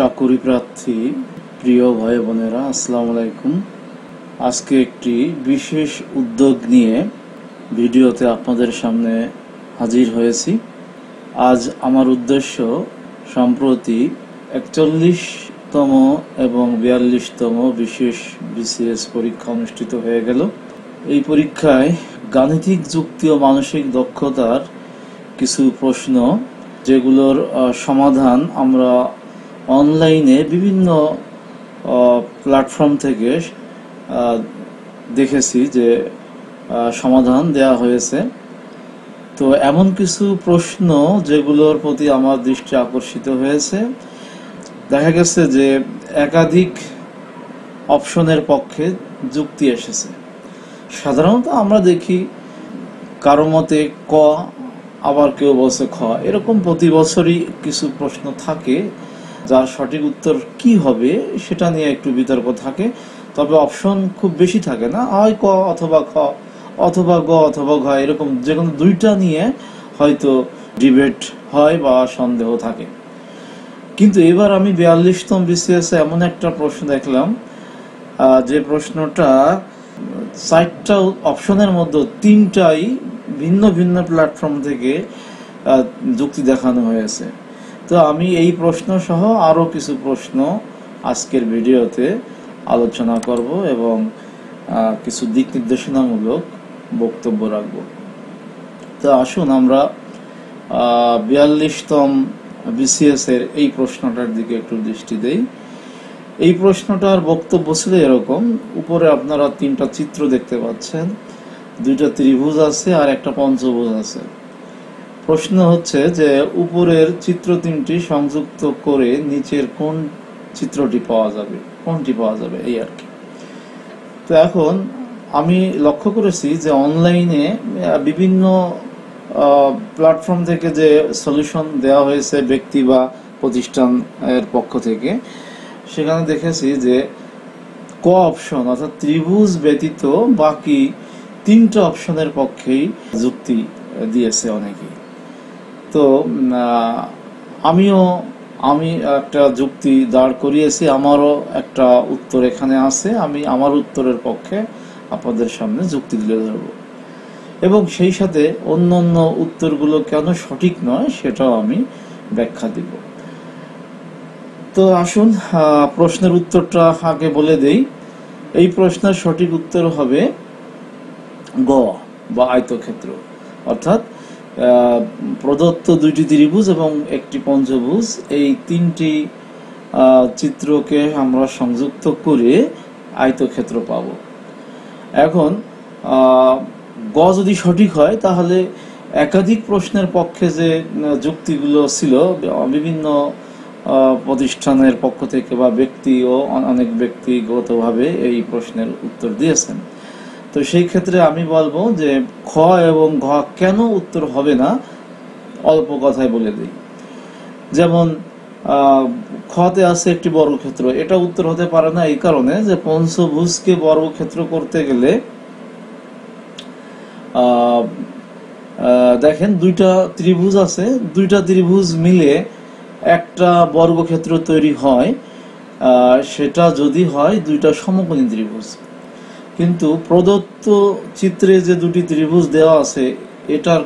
চাকুরি প্রার্থী, প্রিয় ভাই বোনেরা, আসসালামু আলাইকুম। আজকে একটি বিশেষ উদ্যোগ নিয়ে ভিডিওতে আপনাদের সামনে হাজির হয়েছি। আজ আমার উদ্দেশ্য সম্প্রতি একচল্লিশতম এবং বিয়াল্লিশতম বিশেষ বিসিএস পরীক্ষা অনুষ্ঠিত হয়ে গেল। এই পরীক্ষায় গাণিতিক যুক্তি ও মানসিক দক্ষতার কিছু প্রশ্ন, যেগুলোর সমাধান আমরা অনলাইনে বিভিন্ন প্ল্যাটফর্ম থেকে দেখেছি যে সমাধান দেয়া হয়েছে। তো এমন কিছু প্রশ্ন যেগুলোর প্রতি আমার দৃষ্টি আকর্ষিত হয়েছে। দেখা গেছে যে, একাধিক অপশনের পক্ষে যুক্তি এসেছে। সাধারণত আমরা দেখি, কারও মতে ক, আবার কেউ বলছে খ। এরকম প্রতি বছরই কিছু প্রশ্ন থাকে। যার সঠিক উত্তর কি হবে সেটা নিয়ে একটু বিতর্ক থাকে। তবে অপশন খুব বেশি থাকে না। হয় ক অথবা খ, অথবা গ অথবা ঘ, এরকম যে কোনো দুইটা নিয়ে হয়তো ডিবেট হয় বা সন্দেহ থাকে। কিন্তু এবার আমি বিয়াল্লিশতম বিসিএস এমন একটা প্রশ্ন দেখলাম যে প্রশ্নটা চারটা অপশনের মধ্যে তিনটাই ভিন্ন ভিন্ন প্ল্যাটফর্ম থেকে যুক্তি দেখানো হয়েছে। তো আমি এই প্রশ্ন সহ আরও কিছু প্রশ্ন আজকের ভিডিওতে আলোচনা করব এবং কিছু দিক নির্দেশনামূলক বক্তব্য রাখব। তো আসুন আমরা বিয়াল্লিশতম বিসিএস এর এই প্রশ্নটার দিকে একটু দৃষ্টি দেই। এই প্রশ্নটার বক্তব্য ছিল এরকম, উপরে আপনারা তিনটা চিত্র দেখতে পাচ্ছেন, দুইটা ত্রিভুজ আছে আর একটা পঞ্চভুজ আছে। প্রশ্ন হচ্ছে যে উপরের চিত্র তিনটি সংযুক্ত করে নিচের কোন চিত্রটি পাওয়া যাবে? কোনটি পাওয়া যাবে? এই আর কি। তো এখন আমি লক্ষ্য করেছি যে অনলাইনে বিভিন্ন প্ল্যাটফর্ম থেকে যে সলিউশন দেওয়া হয়েছে ব্যক্তি বা প্রতিষ্ঠানের পক্ষ থেকে, সেখানে দেখেছি যে ক অপশন অর্থাৎ ত্রিভুজ ব্যতীত বাকি তিনটা অপশনের পক্ষেই যুক্তি দিয়েছে অনেকেই। তো আমিও, আমি একটা যুক্তি দাঁড় করিয়েছি, আমারও একটা উত্তর এখানে আছে, আমি আমার উত্তরের পক্ষে আপনাদের সামনে যুক্তি তুলে ধরব। এবং সেই সাথে অন্য অন্য উত্তরগুলো কেন সঠিক নয়, সেটাও আমি ব্যাখ্যা দিব। তো আসুন প্রশ্নের উত্তরটা আগে বলে দেই। এই প্রশ্নের সঠিক উত্তর হবে গ বা আয়তক্ষেত্র। অর্থাৎ প্রদত্ত দুইটি ত্রিভুজ এবং একটি পঞ্চভুজ, এই তিনটি চিত্রকে আমরা সংযুক্ত করে আয়তক্ষেত্র পাব। এখন গ যদি সঠিক হয়, তাহলে একাধিক প্রশ্নের পক্ষে যে যুক্তিগুলো ছিল, বিভিন্ন প্রতিষ্ঠানের পক্ষ থেকে বা ব্যক্তি ও অনেক ব্যক্তিগতভাবে এই প্রশ্নের উত্তর দিয়েছেন। তো সেই ক্ষেত্রে আমি বলব যে খ এবং ঘ কেন উত্তর হবে না? অল্প কথায় বলে দিই। যেমন খতে আছে একটি বর্গক্ষেত্র। এটা উত্তর হতে পারে না এই কারণে যে পঞ্চভুজকে বর্গক্ষেত্র করতে গেলে দেখেন দুইটা ত্রিভুজ আছে। দুইটা ত্রিভুজ মিলে একটা বর্গক্ষেত্র তৈরি হয়। সেটা যদি হয় দুইটা সমকোণী ত্রিভুজ। কিন্তু প্রদত্ত চিত্রে যে দুটি ত্রিভুজ দেওয়া আছে, এটার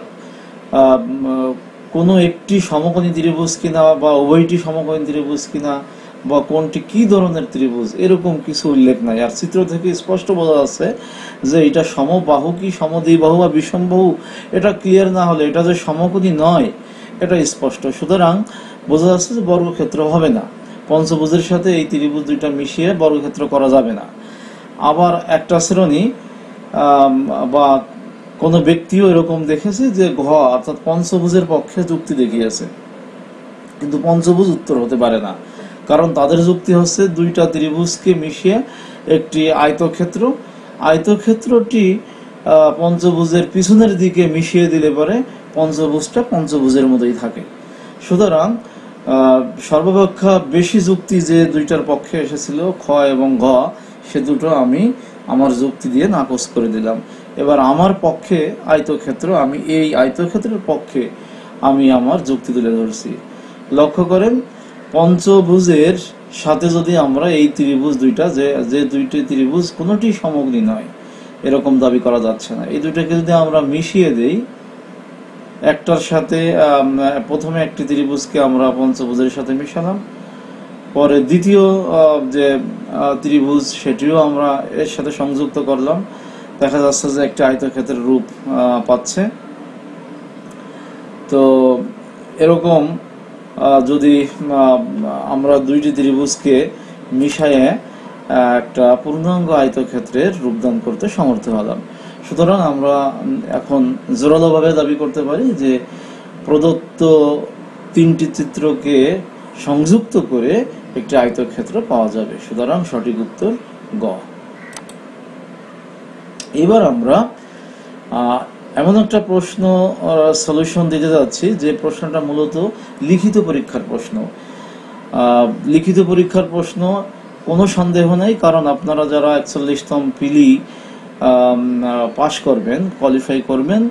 কোনো একটি সমকোণী ত্রিভুজ কিনা বা উভয়টি সমকোণী ত্রিভুজ কিনা বা কোনটি কি ধরনের ত্রিভুজ, এরকম কিছু উল্লেখ নাই। আর চিত্র থেকে স্পষ্ট বোঝা যাচ্ছে যে এটা সমবাহু কি সমদ্বিবাহু বা বিষমবাহু? এটা ক্লিয়ার না হলে এটা যে সমকোণী নয়, এটা স্পষ্ট। সুতরাং বোঝা যাচ্ছে যে বর্গক্ষেত্র হবে না। পঞ্চভুজের সাথে এই ত্রিভুজ দুইটা মিশিয়ে বর্গক্ষেত্র করা যাবে না। আবার একটা শ্রেণি বা কোনো ব্যক্তিও এরকম দেখেছে যে ঘ, অর্থাৎ পঞ্চভুজের পক্ষে যুক্তি দেখিয়েছে। কিন্তু পঞ্চভুজ উত্তর হতে পারে না। কারণ তাদের যুক্তি হচ্ছে দুইটা ত্রিভুজকে মিশিয়ে একটি আয়তক্ষেত্র। আয়তক্ষেত্রটি পঞ্চভুজের পিছনের দিকে মিশিয়ে দিলে পরে পঞ্চভুজটা পঞ্চভুজের মতোই থাকে। সুতরাং সর্বাপেক্ষা বেশি যুক্তি যে দুইটার পক্ষে এসেছিল, খ এবং ঘ সে দুটো আমি আমার যুক্তি দিয়ে নাকচ করে দিলাম। এবার আমার পক্ষে আয়তক্ষেত্র, আমি এই আয়তক্ষেত্রের পক্ষে আমি আমার যুক্তি তুলে ধরছি। লক্ষ্য করেন, পঞ্চভুজের সাথে যদি আমরা এই ত্রিভুজ দুইটা, যে যে দুইটি ত্রিভুজ কোনোটি সমগ্রী নয়, এরকম দাবি করা যাচ্ছে না। এই দুইটাকে যদি আমরা মিশিয়ে দেই, একটার সাথে প্রথমে একটি ত্রিভুজকে আমরা পঞ্চভুজের সাথে মিশালাম পরে দ্বিতীয় যে ত্রিভুজ সেটিও আমরা এর সাথে সংযুক্ত করলাম। দেখা যাচ্ছে যে একটা আয়তক্ষেত্রের রূপ পাচ্ছে। তো এরকম যদি আমরা দুইটি ত্রিভুজকে মিশাইয়ে একটা পূর্ণাঙ্গ আয়তক্ষেত্রের রূপদান করতে সমর্থ হলাম। সুতরাং আমরা এখন জোরালোভাবে দাবি করতে পারি যে, প্রদত্ত তিনটি চিত্রকে সংযুক্ত করে একটি আয়তক্ষেত্র পাওয়া যাবে। সুতরাং সঠিক উত্তর গ। এবার আমরা এমন একটা প্রশ্ন সলিউশন দিতে যাচ্ছি, যে প্রশ্নটা মূলত লিখিত পরীক্ষার প্রশ্ন। লিখিত পরীক্ষার প্রশ্ন, কোনো সন্দেহ নেই, কারণ আপনারা যারা একচল্লিশতম পিলি পাশ করবেন কোয়ালিফাই করবেন,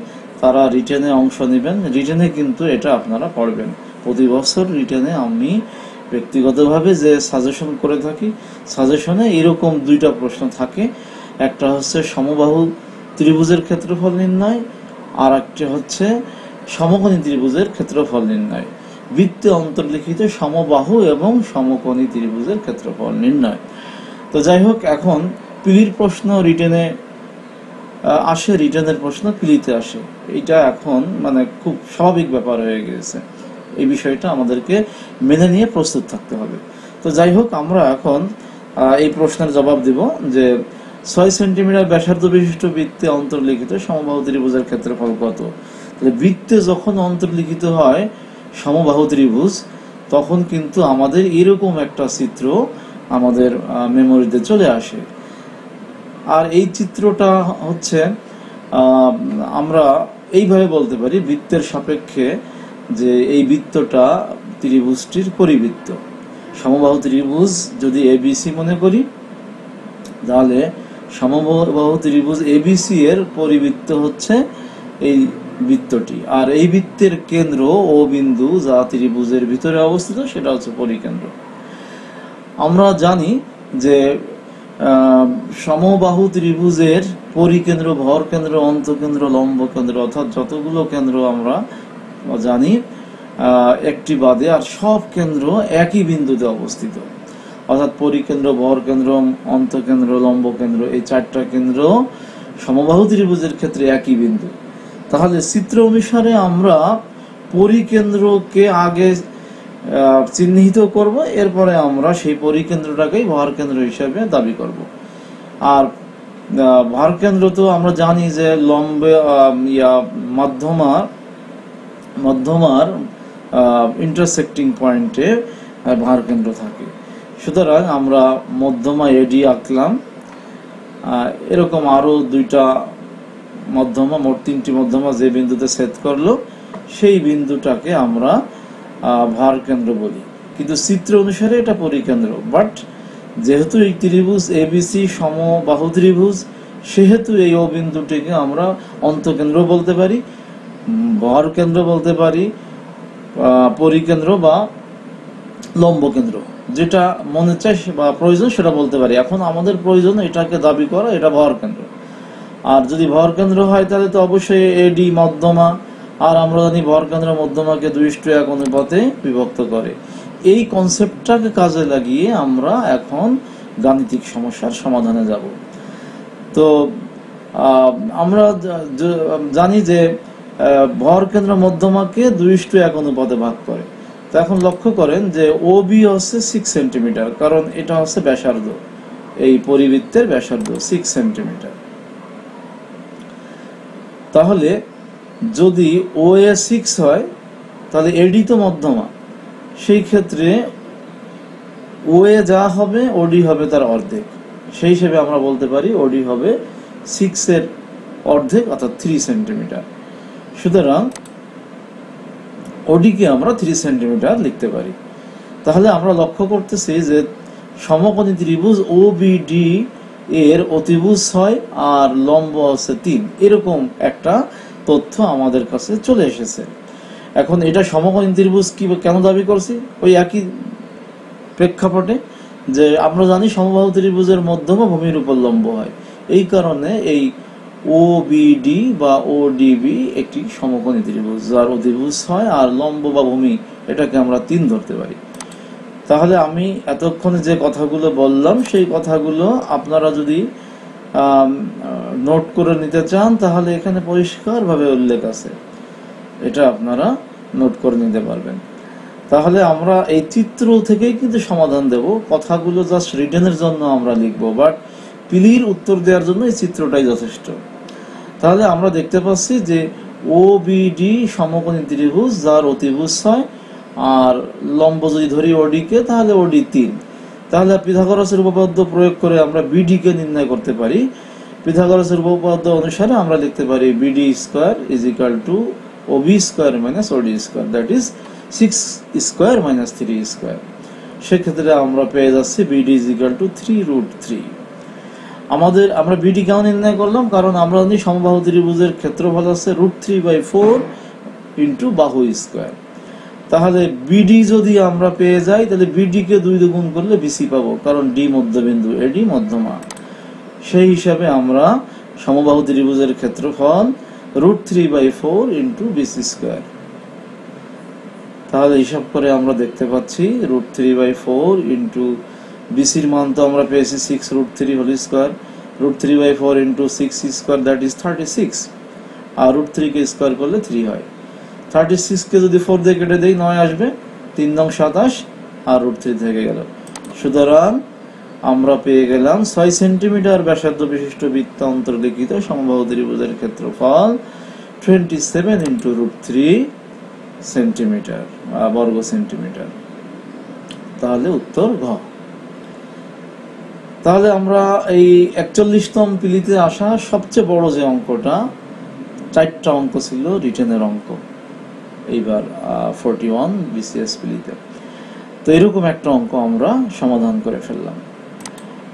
তারা রিটেনে অংশ নেবেন। রিটেনে কিন্তু এটা আপনারা পড়বেন। প্রতি বছর রিটেনে আমি ব্যক্তিগতভাবে যে সাজেশন করে থাকি সাজেশনে এরকম দুইটা প্রশ্ন থাকে। একটা হচ্ছে সমবাহু ত্রিভুজের ক্ষেত্রফল নির্ণয়, আর একটা হচ্ছে সমকোণী ত্রিভুজের ক্ষেত্রফল নির্ণয়। বৃত্তে অন্তর্লিখিত সমবাহু এবং সমকোণী ত্রিভুজের ক্ষেত্রফল নির্ণয়। তো যাই হোক, এখন পিলির প্রশ্ন রিটেনে আসে রিটেনের প্রশ্ন পিলিতে আসে। এটা এখন মানে খুব স্বাভাবিক ব্যাপার হয়ে গেছে। এই বিষয়টা আমাদেরকে মেনে নিয়ে প্রস্তুত থাকতে হবে। তো যাই হোক, আমরা এখন এই প্রশ্নের জবাব দিব যে ছয় সেন্টিমিটার ব্যাসার্ধ বিশিষ্ট বৃত্তে অন্তর্লিখিত সমবাহু ত্রিভুজের ক্ষেত্রফল কত? তাহলে বৃত্তে যখন অন্তর্লিখিত হয় সমবাহু ত্রিভুজ, তখন কিন্তু আমাদের এরকম একটা চিত্র আমাদের মেমোরিতে চলে আসে। আর এই চিত্রটা হচ্ছে আমরা এইভাবে বলতে পারি বৃত্তের সাপেক্ষে যে এই বৃত্তটা ত্রিভুজটির পরিবৃত্ত। সমবাহু ত্রিভুজ যদি এবিসি মনে করি, তাহলে সমবাহু ত্রিভুজ এবিসি এর পরিবৃত্ত হচ্ছে এই বৃত্তটি। আর এই বৃত্তের কেন্দ্র ও বিন্দু যা ত্রিভুজের ভিতরে অবস্থিত, সেটা হচ্ছে পরিকেন্দ্র। আমরা জানি যে সমবাহু ত্রিভুজের পরিকেন্দ্র ভর কেন্দ্র অন্তকেন্দ্র লম্ব কেন্দ্র অর্থাৎ যতগুলো কেন্দ্র আমরা জানি একটি বাদে আর সব কেন্দ্র একই বিন্দুতে অবস্থিত। অর্থাৎ পরিকেন্দ্র ভর কেন্দ্র অন্তকেন্দ্র লম্ব কেন্দ্র এই চারটা কেন্দ্র সমবাহু ত্রিভুজের ক্ষেত্রে একই বিন্দু। তাহলে চিত্র অনুসারে আমরা পরিকেন্দ্রকে আগে চিহ্নিত করব, এরপরে আমরা সেই পরিকেন্দ্রটাকেই ভর কেন্দ্র হিসাবে দাবি করব। আর ভর কেন্দ্র তো আমরা জানি যে লম্বে ইয়া, মধ্যমার মধ্যমার ইন্টারসেক্টিং পয়েন্টে ভার কেন্দ্র থাকে। সুতরাং আমরা মধ্যমা এডি আঁকলাম। এরকম আরও দুইটা মধ্যমা, মোট তিনটি মধ্যমা যে বিন্দুতে ছেদ করল, সেই বিন্দুটাকে আমরা ভার কেন্দ্র বলি। কিন্তু চিত্র অনুসারে এটা পরিকেন্দ্র। বাট যেহেতু এই ত্রিভুজ এবিসি সমবাহু ত্রিভুজ, সেহেতু এই অবিন্দুটিকে আমরা অন্তকেন্দ্র বলতে পারি। ভর কেন্দ্র বলতে পারি পরিকেন্দ্র বা লম্ব কেন্দ্র। যেটা মনে চাই বা প্রয়োজন সেটা বলতে পারি। এখন আমাদের প্রয়োজন এটাকে দাবি করা, এটা ভর কেন্দ্র। আর যদি ভর কেন্দ্র হয় তাহলে তো অবশ্যই এডি মধ্যমা, আর আমরা জানি ভর কেন্দ্র মধ্যমাকে দুই ইস্টু এক অনুপাতে বিভক্ত করে। এই কনসেপ্টটাকে কাজে লাগিয়ে আমরা এখন গাণিতিক সমস্যার সমাধানে যাব। তো আমরা জানি যে ভর কেন্দ্র মধ্যমাকে দুই ইস্টু এক অনুপাতে ভাগ করে। তো এখন লক্ষ্য করেন যে ও বি হচ্ছে সিক্স সেন্টিমিটার কারণ এটা হচ্ছে ব্যাসার্ধ। এই পরিবৃত্তের ব্যাসার্ধ সিক্স সেন্টিমিটার তাহলে যদি ও এ সিক্স হয়, তাহলে এডি তো মধ্যমা। সেই ক্ষেত্রে ও এ যা হবে ওডি হবে তার অর্ধেক। সেই হিসেবে আমরা বলতে পারি ওডি হবে সিক্সের অর্ধেক, অর্থাৎ থ্রি সেন্টিমিটার সুতরাং ওডিকে আমরা থ্রি সেন্টিমিটার লিখতে পারি। তাহলে আমরা লক্ষ্য করতেছি যে সমকোণী ত্রিভুজ ও বিডি এর অতিভুজ ছয় আর লম্ব আছে তিন। এরকম একটা তথ্য আমাদের কাছে চলে এসেছে। এখন এটা সমকোণী ত্রিভুজ কি কেন দাবি করছি? ওই একই প্রেক্ষাপটে যে আমরা জানি সমবাহু ত্রিভুজের মধ্যম ভূমির উপর লম্ব হয়। এই কারণে এই ও বিডি বা ও ডিবি একটি সমকোণী ত্রিভুজ, যার অধিভুজ হয় আর লম্ব বা ভূমি, এটাকে আমরা তিন ধরতে পারি। তাহলে আমি এতক্ষণে যে কথাগুলো বললাম, সেই কথাগুলো আপনারা যদি নোট করে নিতে চান, তাহলে এখানে পরিষ্কারভাবে উল্লেখ আছে। এটা আপনারা নোট করে নিতে পারবেন। তাহলে আমরা এই চিত্র থেকেই কিন্তু সমাধান দেব। কথাগুলো জাস্ট রিটেনের জন্য আমরা লিখব বাট পিলির উত্তর দেওয়ার জন্য এই চিত্রটাই যথেষ্ট। তাহলে আমরা দেখতে পাচ্ছি যে ও বিডি সমকোণী ত্রিভুজ, যার অতিভুজ ছয়, আর লম্ব যদি ধরি ওডি কে তাহলে ওডি তিন। তাহলে পিথাগোরাসের উপপাদ্য প্রয়োগ করে আমরা বিডি কে নির্ণয় করতে পারি। পিথাগোরাসের উপপাদ্য অনুসারে আমরা লিখতে পারি BD square is equal to OB square minus OD square that is six square minus three square সেক্ষেত্রে আমরা পেয়ে যাচ্ছি BD is equal to three root three আমাদের, আমরা বিডি কেন নির্ণয় করলাম, কারণ আমরা জানি সমবাহু ত্রিভুজের ক্ষেত্রফল আছে root three by four into বাহু স্কোয়ার তাহলে বিডি যদি আমরা পেয়ে যাই, তাহলে বিডি কে দুই দুগুণ করলে বিসি পাবো, কারণ ডি মধ্যবিন্দু এডি মধ্যমা সেই হিসাবে আমরা সমবাহু ত্রিভুজের ক্ষেত্রফল root three by four into BC square তাহলে হিসাব করে আমরা দেখতে পাচ্ছি root three by four into বিসির মান তো আমরা পেয়েছি six root three whole square root three by four into six square that is thirty six R root থ্রিকে স্কোয়ার করলে থ্রি হয়। থার্টি সিক্সকে যদি ফোর দিয়ে কেটে দিই, নয় আসবে। তিন নং সাতাশ, আর রুট থ্রি থেকে গেল। সুতরাং আমরা পেয়ে গেলাম ছয় সেন্টিমিটার ব্যাসার্ধ বিশিষ্ট বৃত্ত অন্তর্লিখিত সমবাহু ত্রিভুজের ক্ষেত্রফল twenty seven into root three centimetre বর্গ সেন্টিমিটার তাহলে উত্তর ঘ। তাহলে আমরা এই একচল্লিশতম পিলিতে আসা সবচেয়ে বড় যে অঙ্কটা, চারটা অঙ্ক ছিল, রিটেনের অঙ্ক। এইবার ফোরটি ওয়ান বিসিএস পিলিতে। তো এরকম একটা অঙ্ক আমরা সমাধান করে ফেললাম।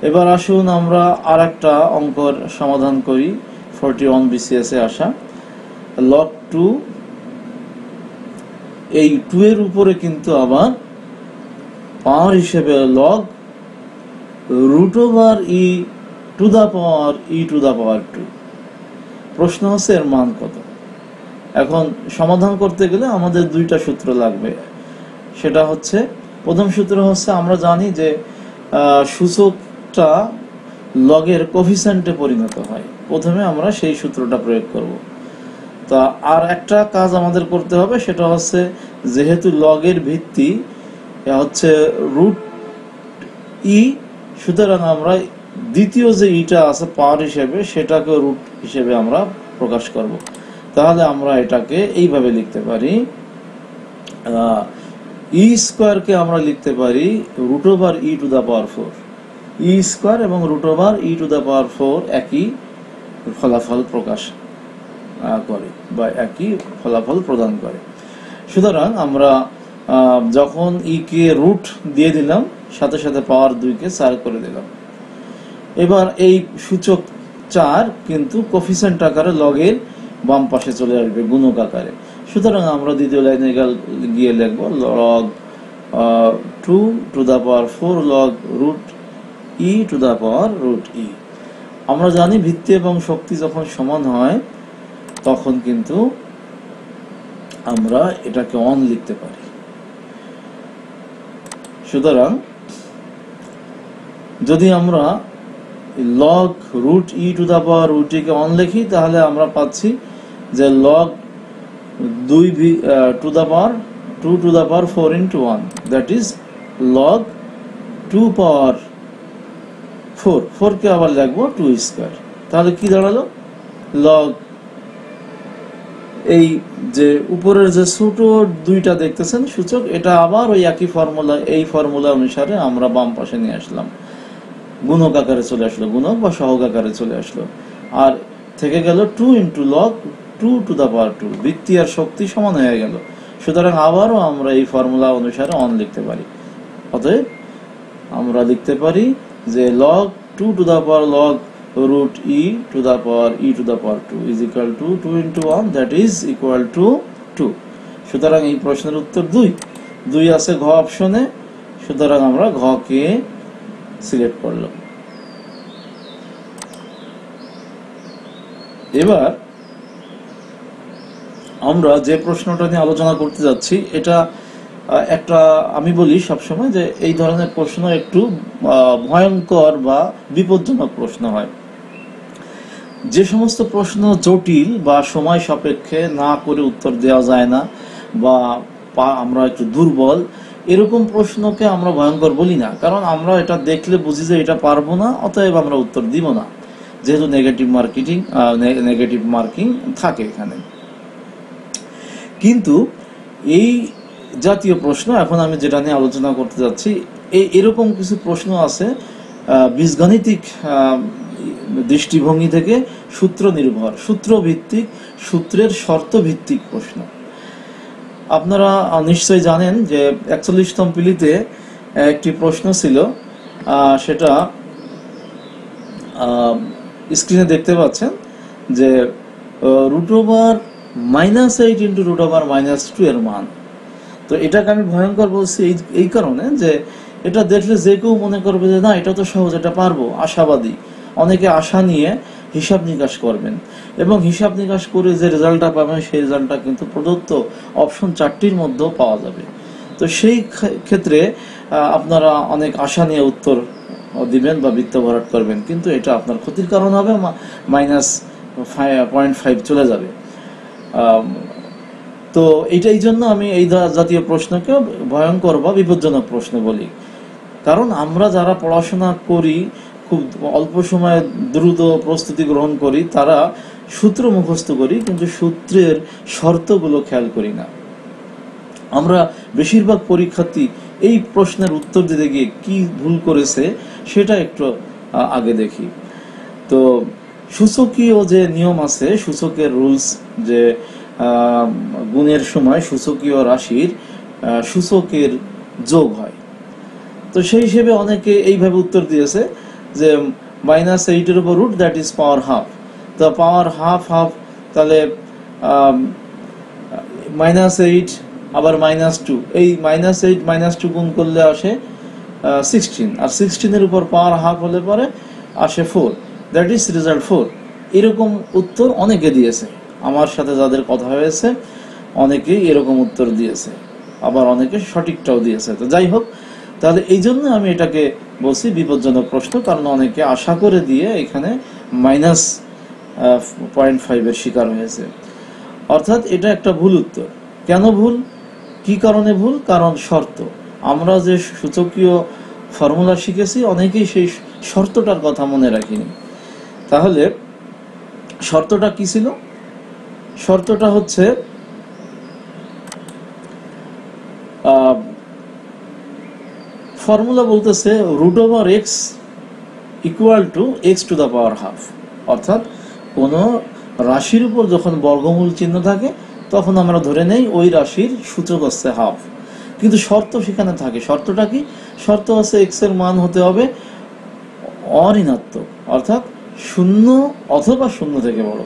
এবার আসুন আমরা আর একটা অঙ্কর সমাধান করি ফোরটি ওয়ান বিসিএস এ আসা। লক টু এই টু এর উপরে কিন্তু আবার পাওয়ার হিসেবে log root over e to the power e to the power two প্রশ্ন হচ্ছে এর মান কত? এখন সমাধান করতে গেলে আমাদের দুইটা সূত্র লাগবে। সেটা হচ্ছে, প্রথম সূত্র হচ্ছে আমরা জানি যে সূচকটা লগের কোফিসেন্টে পরিণত হয়। প্রথমে আমরা সেই সূত্রটা প্রয়োগ করব। তা আর একটা কাজ আমাদের করতে হবে, সেটা হচ্ছে যেহেতু লগের ভিত্তি হচ্ছে রুট ই সুতরাং আমরা দ্বিতীয় যে ইটা আছে পাওয়ার হিসেবে সেটাকে রুট হিসেবে আমরা প্রকাশ করব। তাহলে আমরা এটাকে এইভাবে লিখতে পারি ই স্কোয়ারকে আমরা লিখতে পারি root over e to the power four e square এবং root over e to the power four একই ফলাফল প্রকাশ করে বা একই ফলাফল প্রদান করে। সুতরাং আমরা যখন ই কে রুট দিয়ে দিলাম, সাথে সাথে পাওয়ার দুইকে চার করে দিলাম। এবার এই সূচক চার কিন্তু কফিসেন্ট আকারে লগের বাম পাশে চলে আসবে, গুণক আকারে। সুতরাং আমরা দ্বিতীয় লাইনে গিয়ে লিখব log two to the power four log root e to the power root e আমরা জানি ভিত্তি এবং শক্তি যখন সমান হয়, তখন কিন্তু আমরা এটাকে অন লিখতে পারি। সুতরাং যদি আমরা log root e to the power root কে অন লিখি, তাহলে আমরা পাচ্ছি যে লগ দুই V to the power two to the power four into one that is log two power four ফোরকে আবার লিখব টু স্কোয়ার তাহলে কি দাঁড়াল? লগ এই যে উপরের যে ছোট দুইটা দেখতেছেন সূচক, এটা আবার ওই একই ফর্মুলা এই ফর্মুলা অনুসারে আমরা বাম পাশে নিয়ে আসলাম। গুণক আকারে চলে আসলো গুণক বা সহগ আকারে চলে আসলো। আর থেকে গেল two into log two to the power two বৃত্তি আর শক্তি সমান হয়ে গেল। সুতরাং আবারও আমরা এই ফর্মুলা অনুসারে অন লিখতে পারি। অতএব আমরা লিখতে পারি যে log two to the power log root e to the power e to the power 2 is equal to 2 into 1 that is equal to 2 সুতরাং এই প্রশ্নের উত্তর দুই। দুই আছে ঘ অপশনে সুতরাং আমরা ঘ কে সিলেক্ট করলাম। এবার আমরা যে প্রশ্নটা নিয়ে আলোচনা করতে যাচ্ছি, এটা একটা আমি বলি সবসময় যে এই ধরনের প্রশ্ন একটু ভয়ঙ্কর বা বিপজ্জনক প্রশ্ন হয়। যে সমস্ত প্রশ্ন জটিল বা সময় সাপেক্ষে না করে উত্তর দেওয়া যায় না বা আমরা একটু দুর্বল, এরকম প্রশ্নকে আমরা ভয়ঙ্কর বলি না। কারণ আমরা এটা দেখলে বুঝি যে এটা পারব না, অতএব আমরা উত্তর দিব না। যেহেতু নেগেটিভ মার্কেটিং নেগেটিভ মার্কিং থাকে এখানে। কিন্তু এই জাতীয় প্রশ্ন, এখন আমি যেটা নিয়ে আলোচনা করতে যাচ্ছি এই এরকম কিছু প্রশ্ন আছে বীজগণিতিক দৃষ্টিভঙ্গি থেকে সূত্র নির্ভর সূত্র ভিত্তিক সূত্রের শর্ত ভিত্তিক প্রশ্ন। আপনারা নিশ্চয়ই জানেন যে একচল্লিশতম পিলিতে একটি প্রশ্ন ছিল সেটা স্ক্রিনে দেখতে পাচ্ছেন যে root over minus eight into root over minus two এর মান। তো এটাকে আমি ভয়ঙ্কর বলছি এই এই কারণে যে, এটা দেখলে যে কেউ মনে করবে যে, না, এটা তো সহজ, এটা পারব। আশাবাদী। অনেকে আশা নিয়ে হিসাব নিকাশ করবেন। এবং হিসাব নিকাশ করে যে রেজাল্টটা পাবেন, সেই রেজাল্টটা কিন্তু প্রদত্ত অপশন চারটির মধ্যেও পাওয়া যাবে। তো সেই ক্ষেত্রে আপনারা অনেক আশা নিয়ে উত্তর দিবেন বা বৃত্ত ভরাট করবেন। কিন্তু এটা আপনার ক্ষতির কারণ হবে মাইনাস পয়েন্ট ফাইভ চলে যাবে। তো এইটা এই জন্য আমি এই জাতীয় প্রশ্নকে ভয়ঙ্কর বা বিপজ্জনক প্রশ্ন বলি। কারণ আমরা যারা পড়াশোনা করি খুব অল্প সময়ে দ্রুত প্রস্তুতি গ্রহণ করি, তারা সূত্র মুখস্থ করি, কিন্তু সূত্রের শর্তগুলো খেয়াল করি না। আমরা বেশিরভাগ পরীক্ষার্থী এই প্রশ্নের উত্তর দিতে গিয়ে কি ভুল করেছে সেটা একটু আগে দেখি। তো সূচকীয় যে নিয়ম আছে, সূচকের রুলস যে গুণের সময় সূচকীয় রাশির সূচকের যোগ হয়। তো সেই হিসেবে অনেকে এইভাবে উত্তর দিয়েছে যে মাইনাস এইটের উপর root that is power half তো পাওয়ার হাফ হাফ তাহলে মাইনাস এইট আবার মাইনাস টু এই মাইনাস এইট মাইনাস টু গুণ করলে আসে সিক্সটিন আর সিক্সটিনের উপর পাওয়ার হাফ হলে পরে আসে four that is result four এরকম উত্তর অনেকে দিয়েছে। আমার সাথে যাদের কথা হয়েছে, অনেকেই এরকম উত্তর দিয়েছে। আবার অনেকে সঠিকটাও দিয়েছে। তো যাই হোক তাহলে এই জন্য আমি এটাকে বলছি বিপজ্জনক প্রশ্ন, কারণ অনেকে আশা করে দিয়ে এখানে মাইনাস পয়েন্ট ফাইভের শিকার হয়েছে। অর্থাৎ এটা একটা ভুল উত্তর। কেন ভুল? কি কারণে ভুল? কারণ শর্ত। আমরা যে সূচকীয় ফর্মুলা শিখেছি, অনেকেই সেই শর্তটার কথা মনে রাখিনি। তাহলে শর্তটা কি ছিল? শর্তটা হচ্ছে ফর্মুলা বলতেছে root over x equal to x to the power half অর্থাৎ কোনো রাশির উপর যখন বর্গমূল চিহ্ন থাকে, তখন আমরা ধরে নেই ওই রাশির সূচক হচ্ছে হাফ কিন্তু শর্ত সেখানে থাকে। শর্তটা কি? শর্ত হচ্ছে এক্সের মান হতে হবে অঋণাত্মক, অর্থাৎ শূন্য অথবা শূন্য থেকে বড়।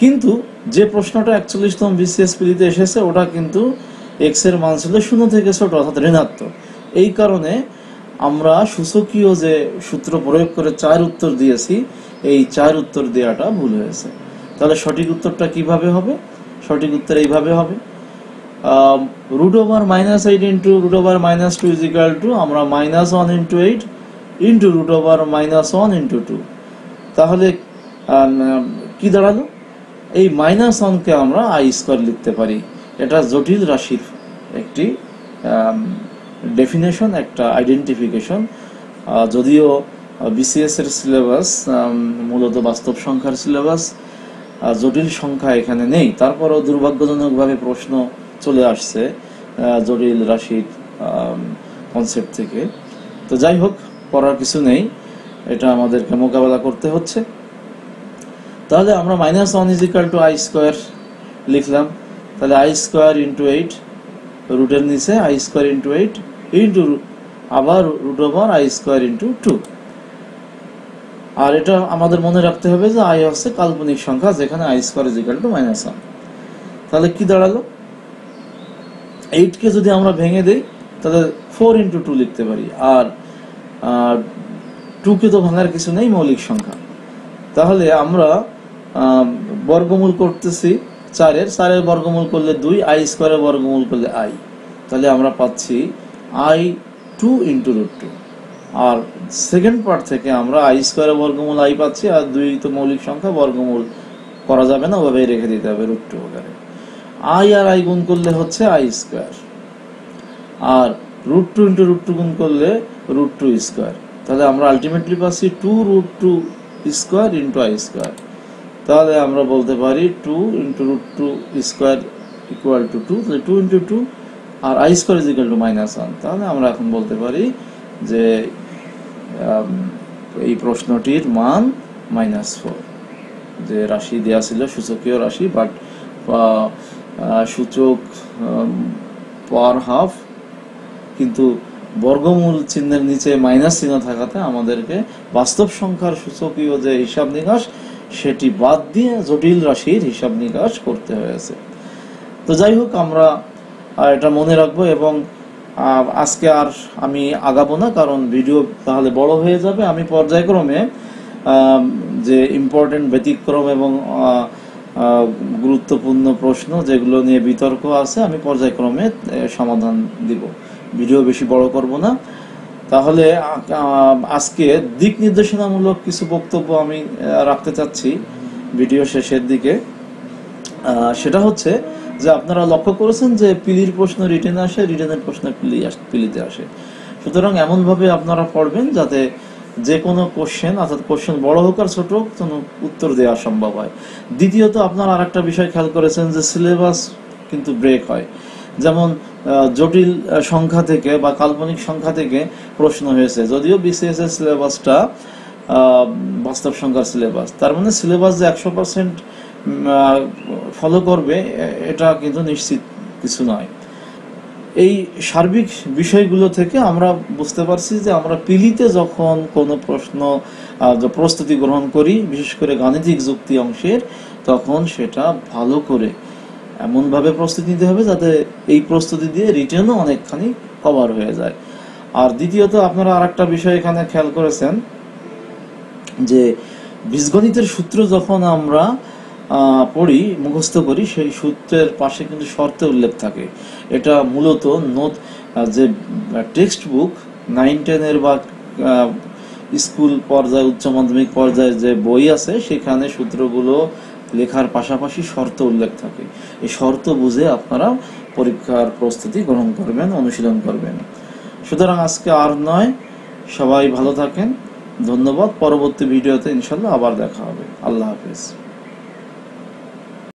কিন্তু যে প্রশ্নটা একচল্লিশতম বিসিএস পিলিতে এসেছে, ওটা কিন্তু এক্সের মান ছিল শূন্য থেকে ছোট, অর্থাৎ ঋণাত্মক। এই কারণে আমরা সূচকীয় যে সূত্র প্রয়োগ করে চার উত্তর দিয়েছি, এই চার উত্তর দেওয়াটা ভুল হয়েছে। তাহলে সঠিক উত্তরটা কীভাবে হবে? সঠিক উত্তর এইভাবে হবে। Root over minus eight into root over minus two is equal to আমরা minus one into eight into root over minus one into two তাহলে কি দাঁড়াল? এই মাইনাস ওয়ানকে আমরা আই স্কোয়ার লিখতে পারি। এটা জটিল রাশির একটি ডেফিনেশন একটা আইডেন্টিফিকেশন যদিও বিসিএস এর সিলেবাস মূলত বাস্তব সংখ্যার সিলেবাস জটিল সংখ্যা এখানে নেই। তারপরও দুর্ভাগ্যজনকভাবে প্রশ্ন চলে আসছে জটিল রাশির কনসেপ্ট থেকে। তো যাই হোক, পড়ার কিছু নেই, এটা আমাদেরকে মোকাবেলা করতে হচ্ছে। তাহলে আমরা minus one is equal to i square লিখলাম। তাহলে আই স্কোয়ার ইন্টু এইট রুটের নিচে i square into eight into আবার root over i square into two আর এটা আমাদের মনে রাখতে হবে যে আই হচ্ছে কাল্পনিক সংখ্যা, যেখানে i square is equal to minus one তাহলে কি দাঁড়াল? এইটকে যদি আমরা ভেঙে দিই, তাহলে ফোর ইন্টু টু লিখতে পারি। আর টুকে তো ভাঙার কিছু নেই, মৌলিক সংখ্যা। তাহলে আমরা বর্গমূল করতেছি চারের চারের বর্গমূল করলে দুই আই স্কোয়ারের বর্গমূল করলে আই তাহলে আমরা পাচ্ছি i two into root two R second part থেকে আমরা আই স্কোয়ারের বর্গমূল আই পাচ্ছি, আর দুই তো মৌলিক সংখ্যা, বর্গমূল করা যাবে না, ওভাবেই রেখে দিতে হবে রুট টু আকারে আই আর আই গুণ করলে হচ্ছে i square R root two into root two গুণ করলে রুট টু স্কোয়ার তাহলে আমরা আলটিমেটলি পাচ্ছি two root two square into i square তাহলে আমরা বলতে পারি two into root two square equal to two two two into two i square is equal to minus one তাহলে আমরা এখন বলতে পারি যে এই প্রশ্নটির মান মাইনাস ফোর যে রাশি দেওয়া ছিল, সূচকীয় রাশি বাট সূচক পার হাফ কিন্তু বর্গমূল চিহ্নের নিচে মাইনাস চিহ্ন থাকাতে আমাদেরকে বাস্তব সংখ্যার সূচকীয় যে হিসাব নিকাশ, সেটি বাদ দিয়ে জটিল রাশির হিসাব নিকাশ করতে হয়েছে। তো যাই হোক, আমরা এটা মনে রাখব এবং আজকে আর আমি আগাবো না, কারণ ভিডিও তাহলে বড় হয়ে যাবে। আমি পর্যায়ক্রমে যে ইম্পর্টেন্ট ব্যতিক্রম এবং গুরুত্বপূর্ণ প্রশ্ন যেগুলো নিয়ে বিতর্ক আছে, আমি পর্যায়ক্রমে সমাধান দিব। ভিডিও বেশি বড় করব না। তাহলে আজকে দিক নির্দেশনামূলক কিছু বক্তব্য আমি রাখতে চাচ্ছি ভিডিও শেষের দিকে। সেটা হচ্ছে যে আপনারা লক্ষ্য করেছেন যে পিলির প্রশ্ন রিটেনে আসে, রিটেনের প্রশ্ন পিলি পিলিতে আসে। সুতরাং এমনভাবে আপনারা পড়বেন যাতে যে কোনো কোশ্চেন অর্থাৎ কোশ্চেন বড় হোক আর ছোট হোক, কোনো উত্তর দেওয়া সম্ভব হয়। দ্বিতীয়ত, আপনারা আরেকটা বিষয় খেয়াল করেছেন যে সিলেবাস কিন্তু ব্রেক হয়। যেমন জটিল সংখ্যা থেকে বা কাল্পনিক সংখ্যা থেকে প্রশ্ন হয়েছে। যদিও বিসিএস এর সিলেবাসটা বাস্তব সংখ্যার সিলেবাস তার মানে সিলেবাস যে একশো পার্সেন্ট ফলো করবে, এটা কিন্তু নিশ্চিত কিছু নয়। এই সার্বিক বিষয়গুলো থেকে আমরা বুঝতে পারছি যে আমরা পিলিতে যখন কোনো প্রশ্ন প্রস্তুতি গ্রহণ করি, বিশেষ করে গাণিতিক যুক্তি অংশের, তখন সেটা ভালো করে এমনভাবে প্রস্তুতি নিতে হবে যাতে এই প্রস্তুতি দিয়ে রিটেনও অনেকখানি কভার হয়ে যায়। আর দ্বিতীয়ত, আপনারা আরেকটা বিষয় এখানে খেয়াল করেছেন, যে বীজগণিতের সূত্র যখন আমরা পড়ি, মুখস্থ করি, সেই সূত্রের পাশে কিন্তু শর্তে উল্লেখ থাকে। এটা মূলত নোট যে টেক্সট বুক নাইন, টেনের বা স্কুল পর্যায়ে, উচ্চ মাধ্যমিক পর্যায়ে যে বই আছে, সেখানে সূত্রগুলো লেখার পাশাপাশি শর্ত উল্লেখ থাকে। এই শর্ত বুঝে আপনারা পরীক্ষার প্রস্তুতি গ্রহণ করবেন, অনুশীলন করবেন। সুতরাং আজকে আর নয়। সবাই ভালো থাকেন। ধন্যবাদ। পরবর্তী ভিডিওতে ইনশাল্লাহ আবার দেখা হবে। আল্লাহ হাফেজ।